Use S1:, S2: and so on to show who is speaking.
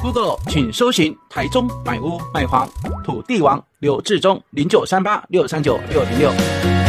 S1: google 请搜寻台中买屋卖房土地王刘志忠零九三八六三九六零六。